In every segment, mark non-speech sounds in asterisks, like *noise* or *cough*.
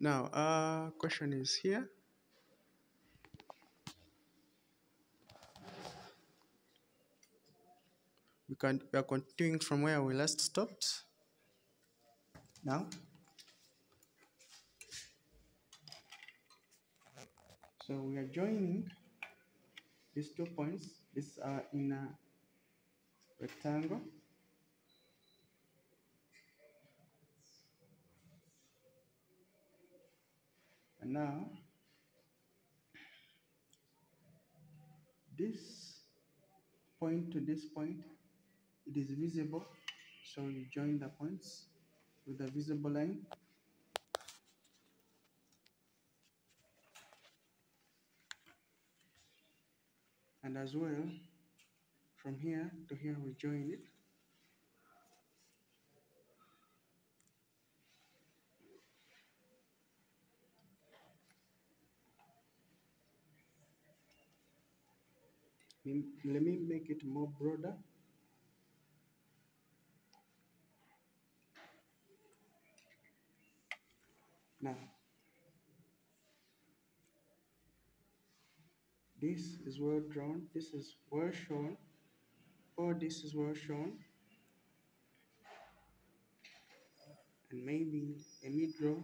Now, uh, question is here. We can we are continuing from where we last stopped. Now, so we are joining these two points. These are in a rectangle. And now, this point to this point, it is visible. So you join the points with a visible line. And as well, from here to here, we join it. Let me make it more broader. Now, this is well drawn, this is well shown, or this is well shown. And maybe let me draw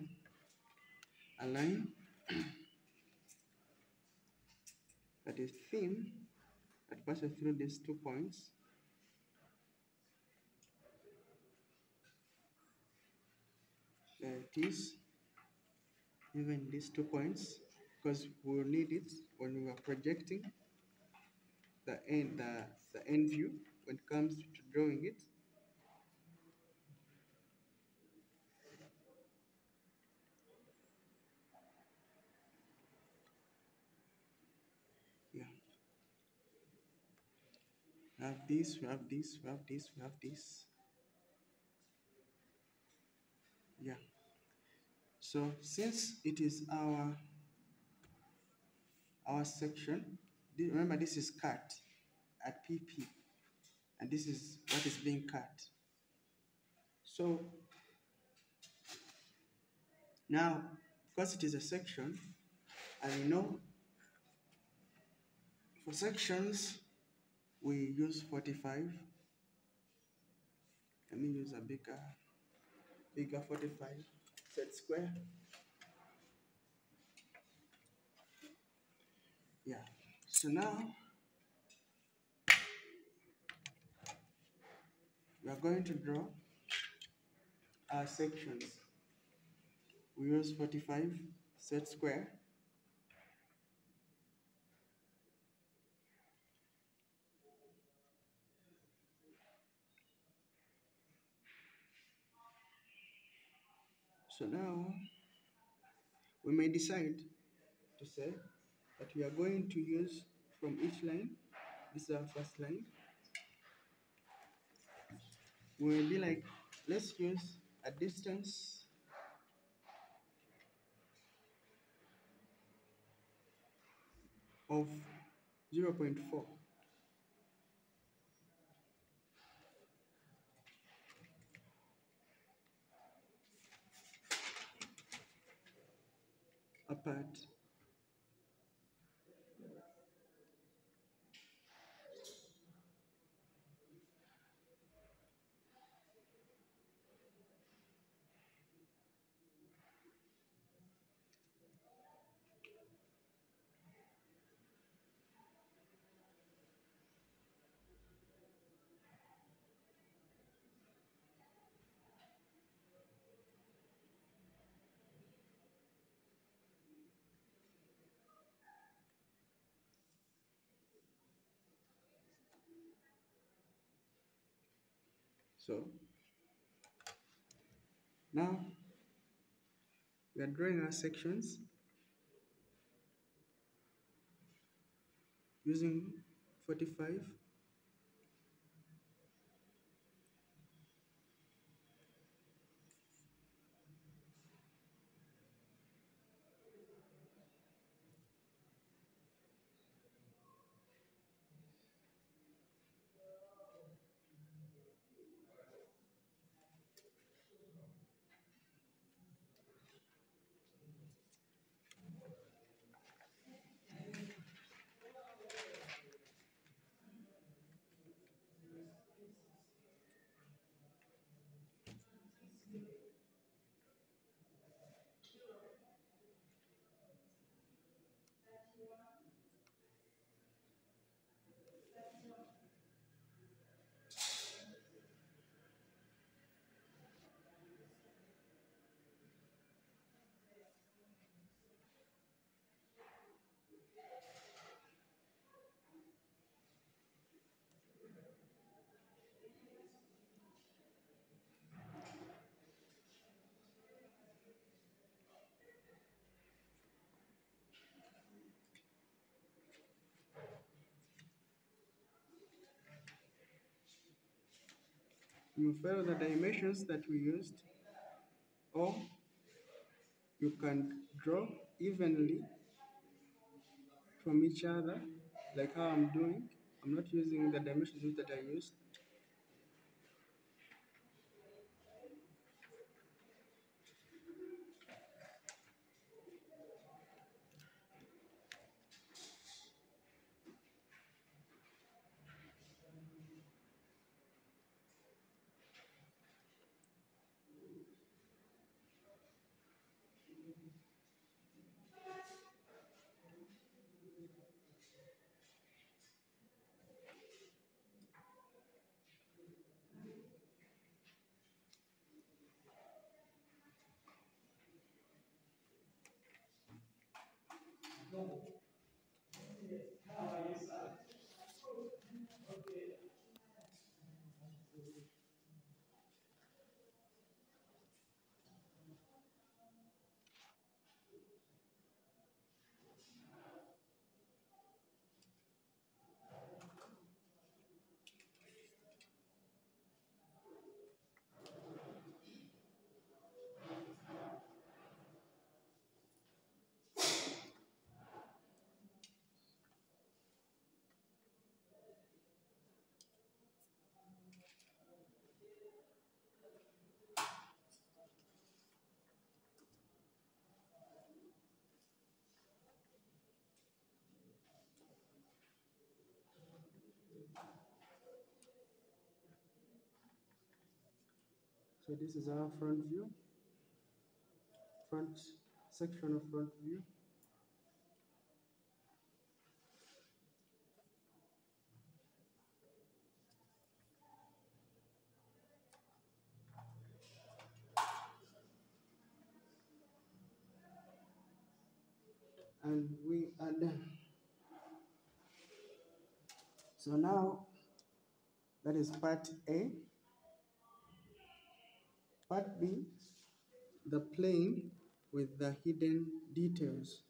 a line *clears throat* that is thin passes through these two points. Is even these two points because we will need it when we are projecting the end the, the end view when it comes to drawing it yeah we have this we have this we have this we have this yeah so since it is our our section, remember this is cut at PP, and this is what is being cut. So now, because it is a section, and we know for sections we use 45. Let me use a bigger, bigger 45 set square. Yeah. So now we are going to draw our sections. We use 45 set square. So now we may decide to say that we are going to use from each line, this is our first line. We will be like, let's use a distance of 0.4. apart So now we are drawing our sections using 45 you follow the dimensions that we used or you can draw evenly from each other like how I'm doing. I'm not using the dimensions that I used. no So this is our front view, front section of front view. And we are done. So now that is part A. Part B, the plan with the hidden details.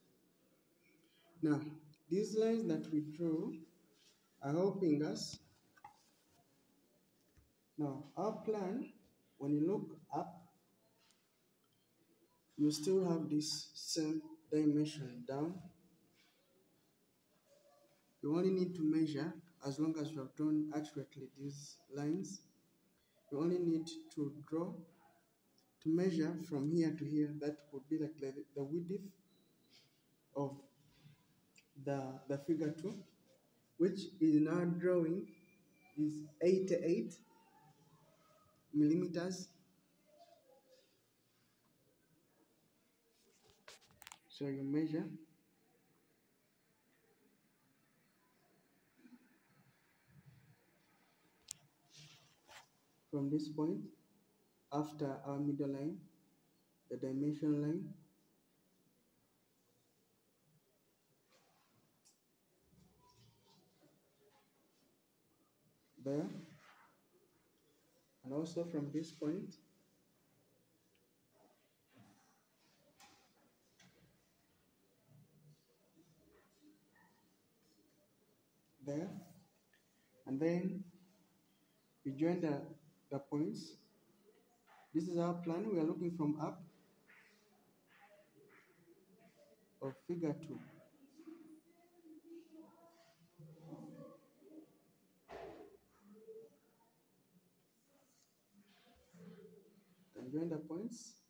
Now, these lines that we drew are helping us. Now, our plan, when you look up, you still have this same dimension down. You only need to measure as long as you have drawn accurately these lines. You only need to draw to measure from here to here, that would be like the, the width of the, the figure 2, which in our drawing is 88 millimeters. So you measure from this point after our middle line, the dimension line. There. And also from this point, there. And then you join the, the points this is our plan. We are looking from up of figure 2. And join points.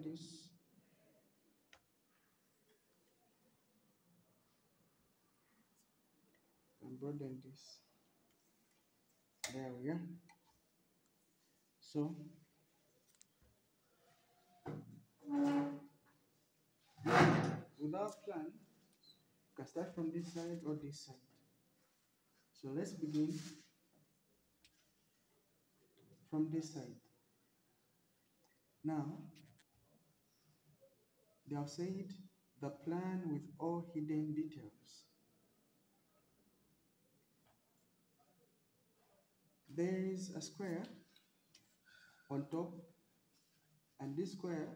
And join this. And broaden this. There we are so without plan you can start from this side or this side. So let's begin from this side. Now they have said the plan with all hidden details. There is a square on top and this square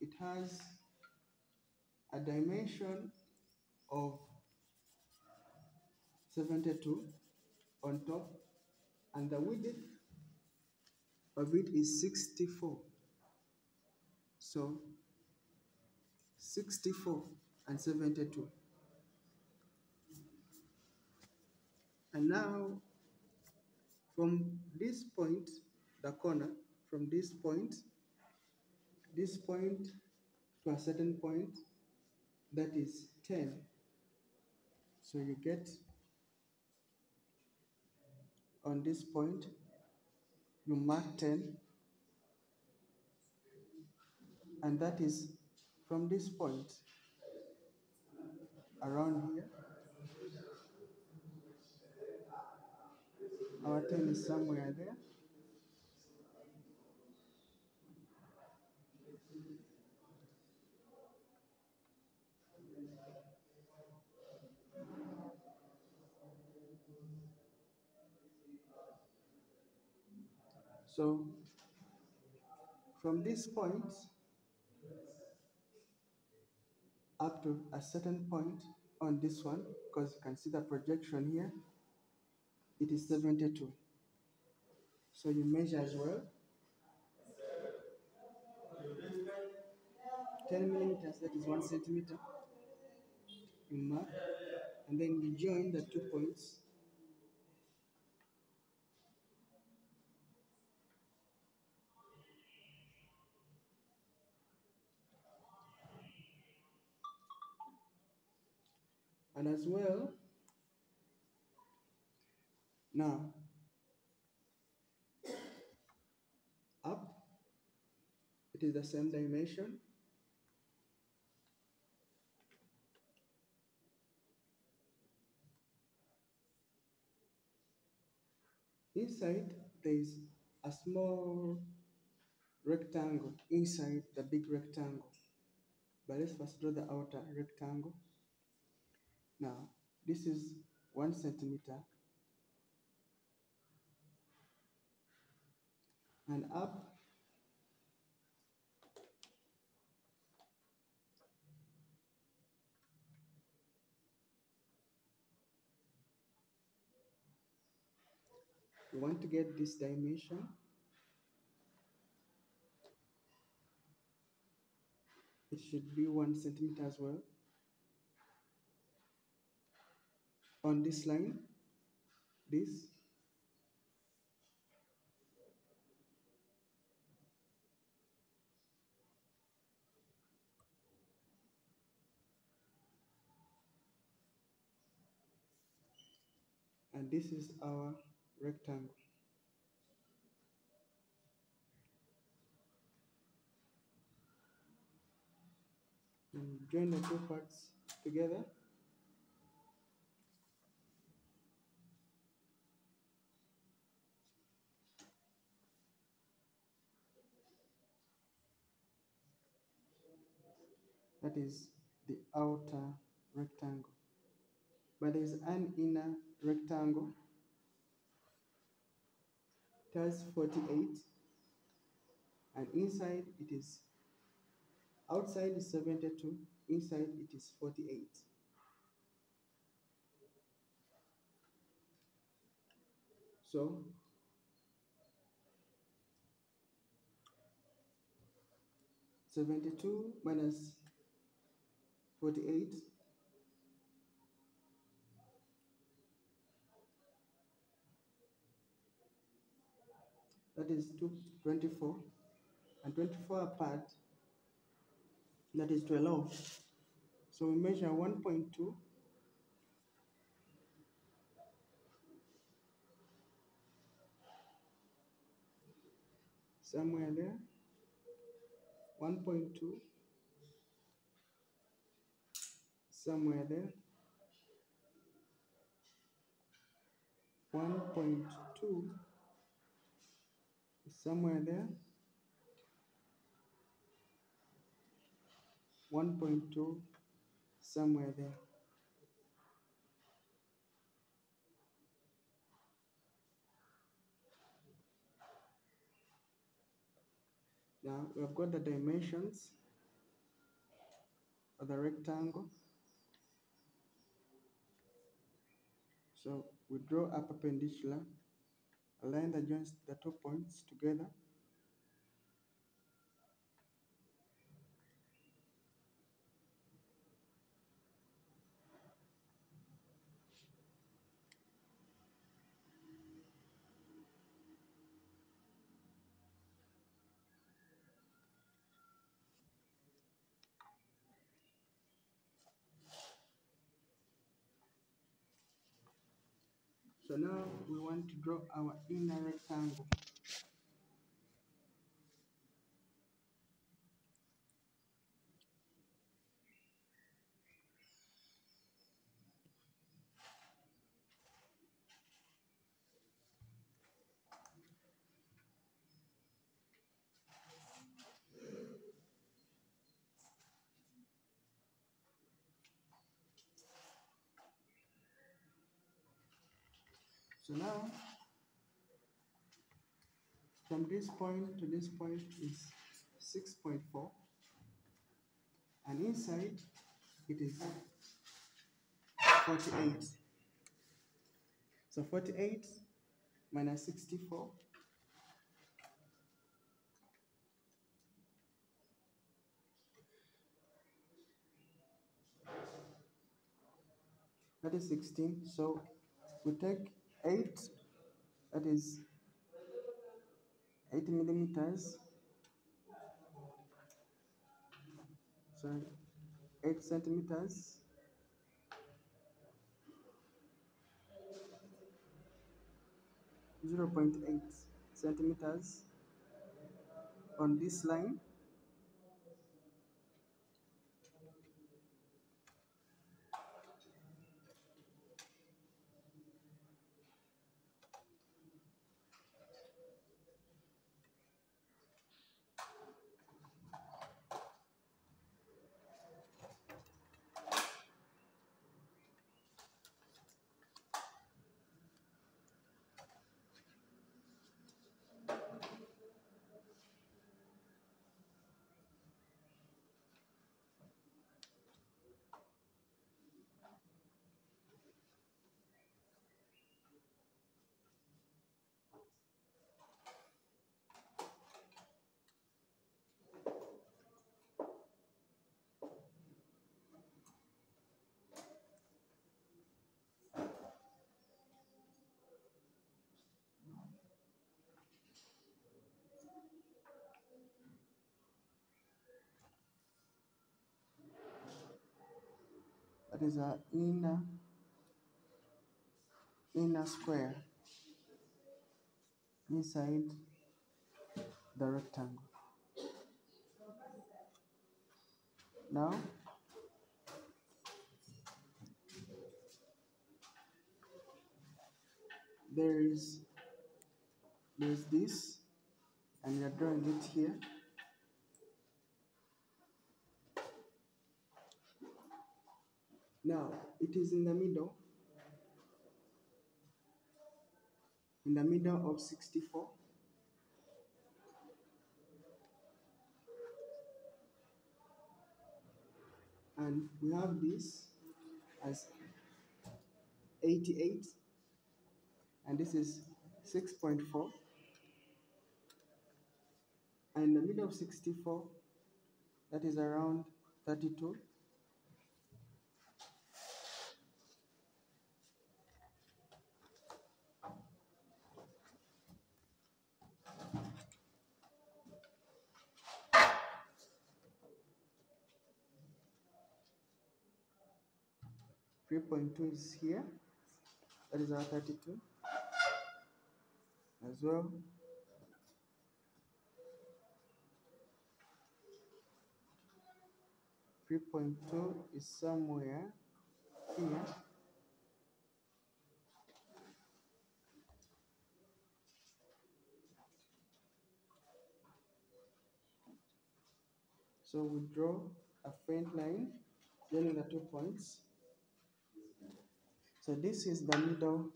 it has a dimension of 72 on top and the width of it is 64 so 64 and 72 and now from this point the corner from this point this point to a certain point that is 10 so you get on this point you mark 10 and that is from this point around here our 10 is somewhere there. So from this point up to a certain point on this one, because you can see the projection here, it is 72. So you measure as well. 10 millimeters, that is one centimeter. You mark, and then you join the two points and as well now up it is the same dimension. Inside there is a small rectangle. Inside the big rectangle. But let's first draw the outer rectangle now, this is one centimeter. And up. You want to get this dimension? It should be one centimeter as well on this line this. And this is our rectangle. And join the two parts together that is the outer rectangle. But there is an inner rectangle. It has 48 and inside it is outside is 72 inside it is 48 so Seventy-two minus 48 that is 2 24 and 24 apart that is 12 so we measure 1.2 somewhere there 1.2 somewhere there. 1.2 somewhere there. 1.2 somewhere there. Now we have got the dimensions of the rectangle. So we draw a perpendicular, a line that joins the two points together. So now we want to draw our inner rectangle. So now, from this point to this point is 6.4 and inside it is 48. So 48 minus 64 that is 16 so we take 8 that is 8 millimeters. Sorry 8 centimeters. Zero point eight centimeters on this line that is our inner inner square inside the rectangle. Now there is there's this and we are drawing it here Now it is in the middle, in the middle of 64. And we have this as 88, and this is 6.4. And in the middle of 64, that is around 32. Three point two is here. That is our thirty-two as well. Three point two is somewhere here. So we draw a faint line joining the two points. So this is the middle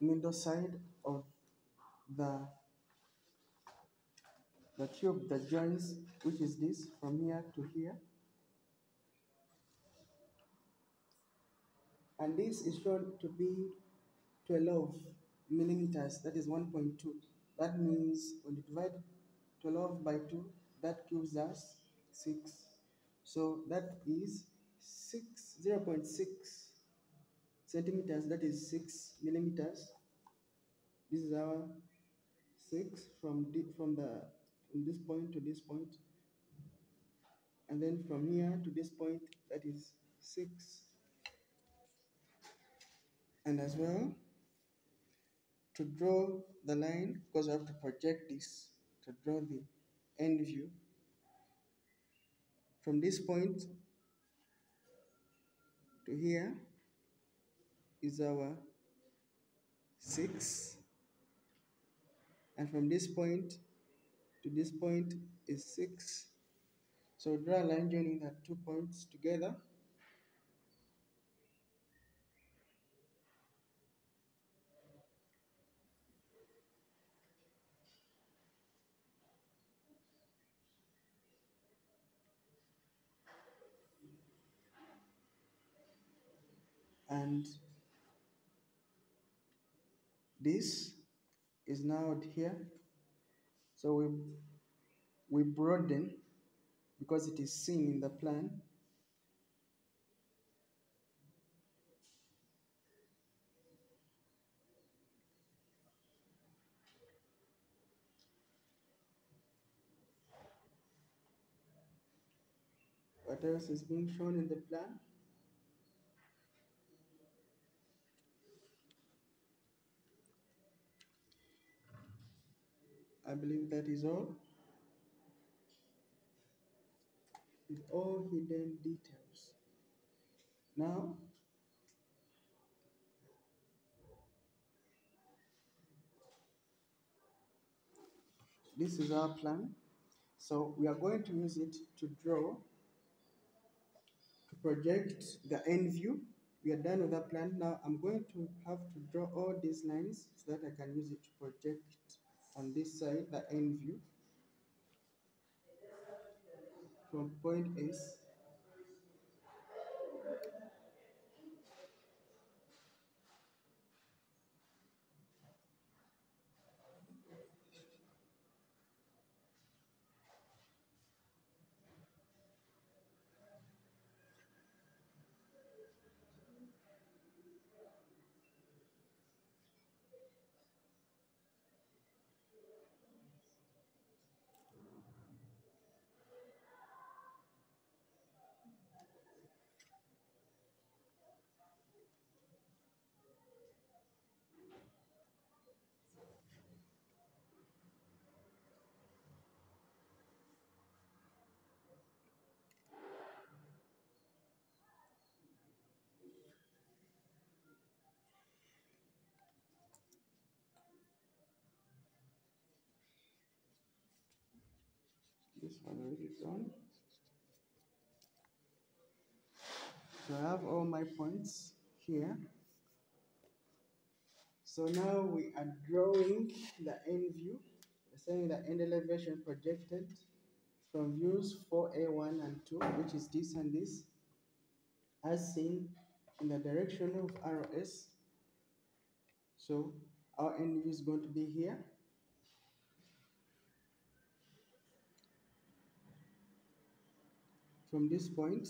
middle side of the the tube that joins, which is this, from here to here. And this is shown to be 12 millimeters, that is 1.2. That means when you divide 12 by 2, that gives us 6. So that is 6, 0.6 centimeters, that is 6 millimeters. This is our 6 from, the, from, the, from this point to this point. And then from here to this point, that is 6. And as well, to draw the line, because we have to project this, to draw the end view, from this point to here is our 6 and from this point to this point is 6 so draw a line joining the two points together. And this is now here. So we we broaden because it is seen in the plan. What else is being shown in the plan I believe that is all. With all hidden details. Now, this is our plan. So we are going to use it to draw, to project the end view. We are done with the plan. Now I'm going to have to draw all these lines so that I can use it to project on this side, the end view, from point S this one already done. So I have all my points here. So now we are drawing the end view. Saying the end elevation projected from views 4A1 and 2, which is this and this, as seen in the direction of RS. So our end view is going to be here. From this point,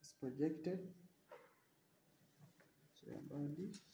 it's projected. This.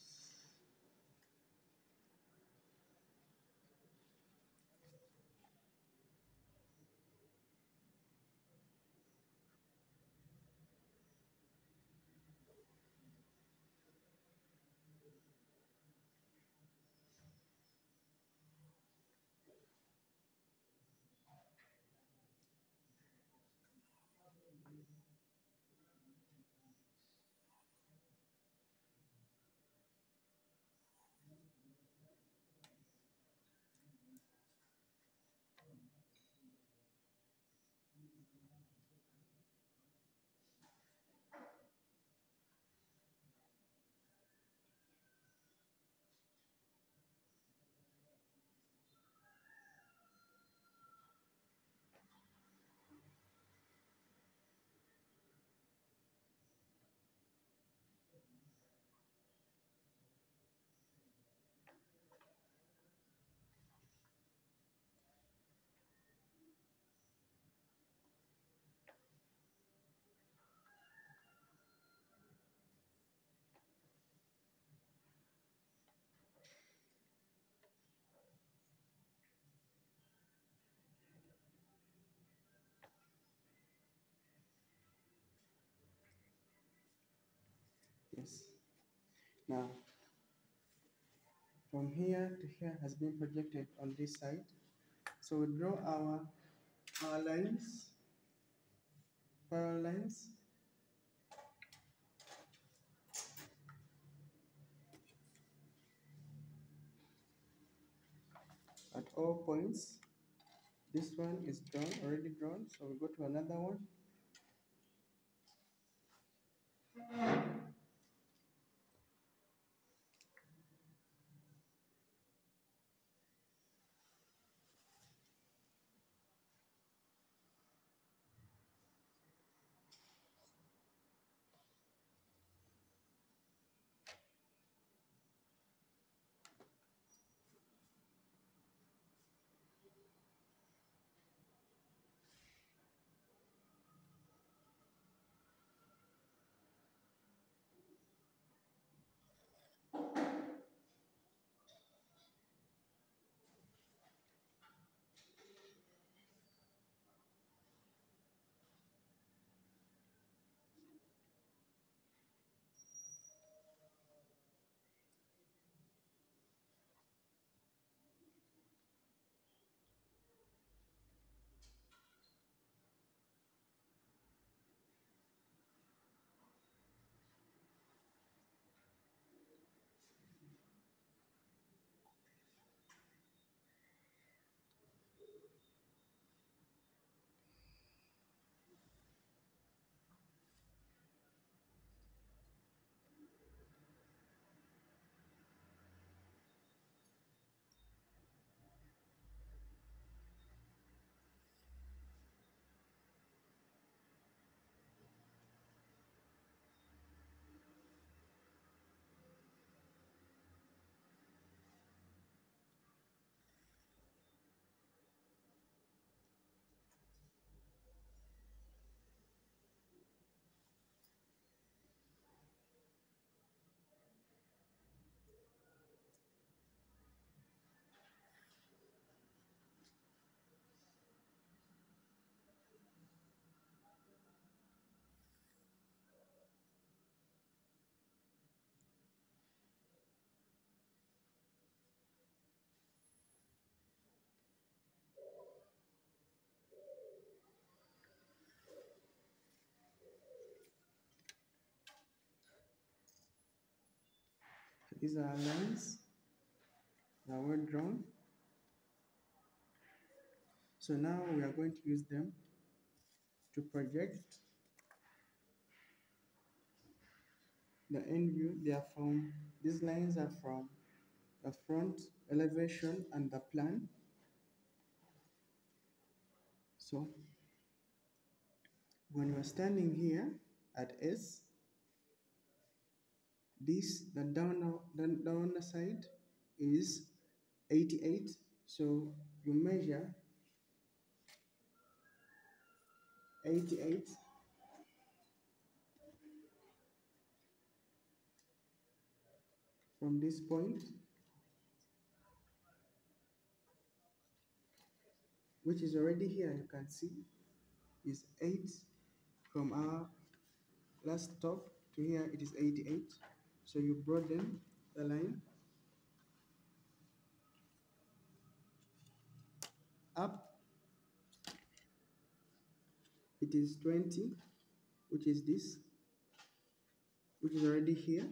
Now, from here to here has been projected on this side. So we draw our, our lines, parallel lines. At all points, this one is drawn, already drawn, so we go to another one. These are lines that were drawn. So now we are going to use them to project the end view. They are from, these lines are from the front elevation and the plan. So when you are standing here at S, this the down the down side is 88 so you measure 88 from this point which is already here you can see is 8 from our last top to here it is 88 so you brought broaden the line. Up. It is 20 which is this which is already here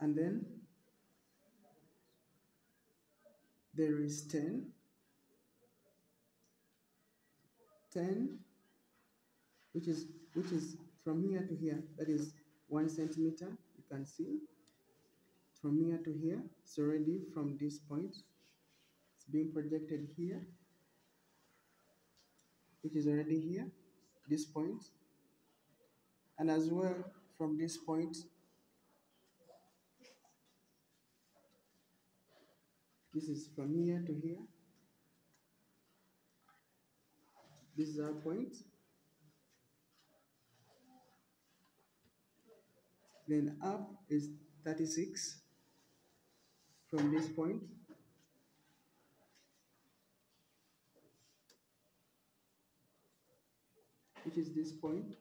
and then there is 10 10 which is which is from here to here. That is one centimeter you can see. From here to here it's already from this point. It's being projected here which is already here this point. And as well from this point this is from here to here. This is our point. Then up is 36 from this point. Which is this point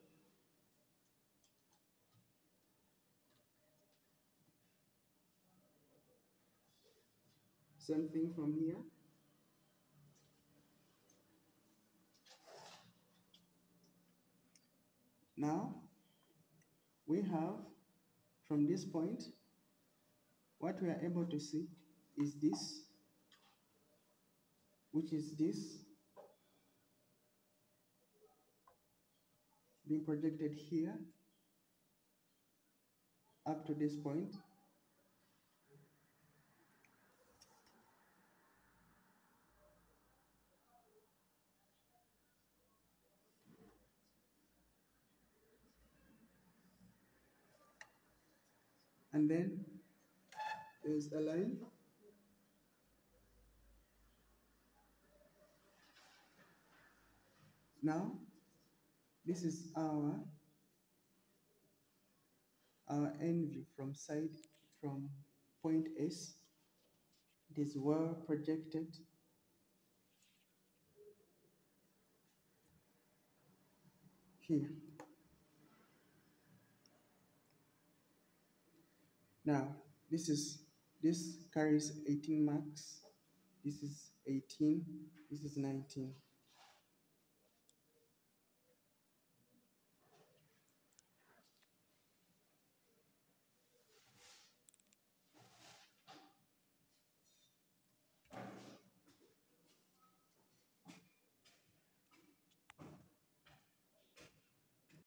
same thing from here. Now we have from this point what we are able to see is this which is this being projected here up to this point and then there's a line. Now this is our our end view from side from point S. It is well projected. Here now this is this carries 18 marks. This is 18 this is 19